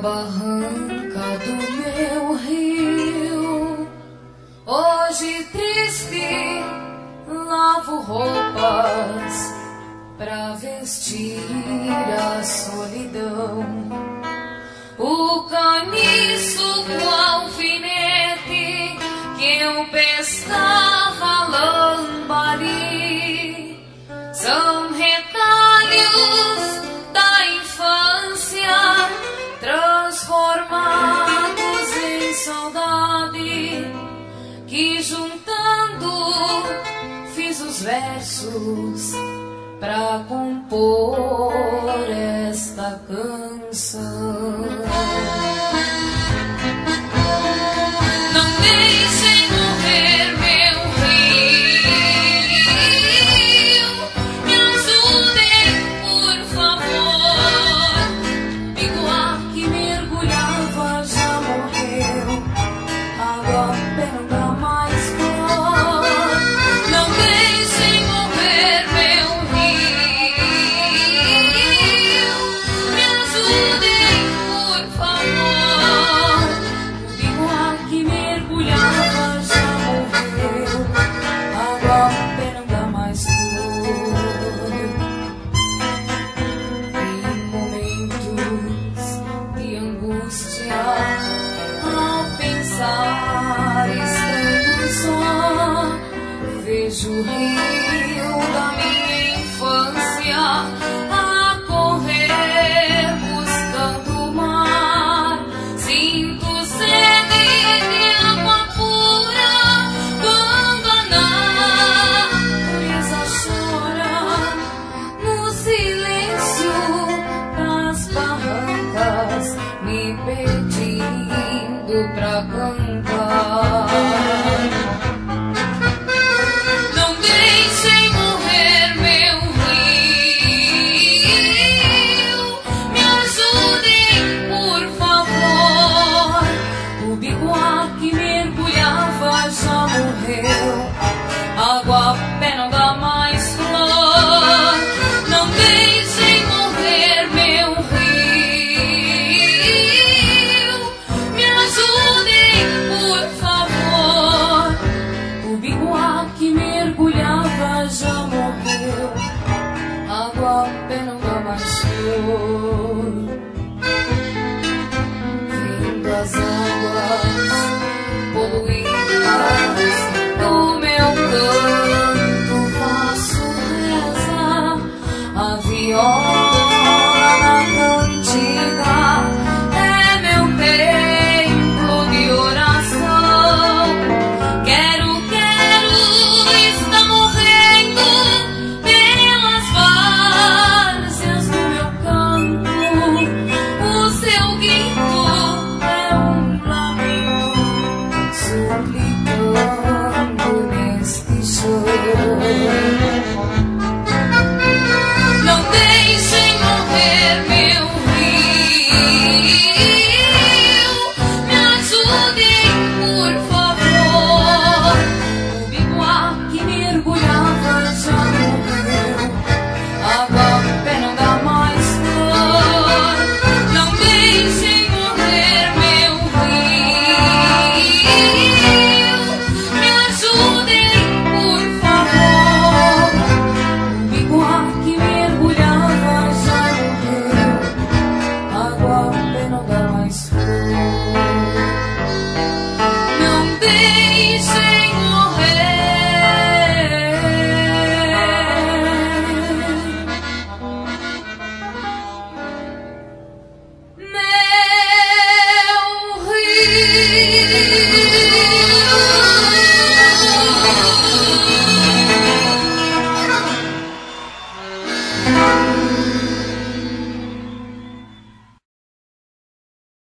barranca do meu rio. Hoje triste, lavo roupas pra vestir a solidão. O caniço qual fica. versos para compor esta canção. angústia a pensar estando só, vejo rir. 诉你。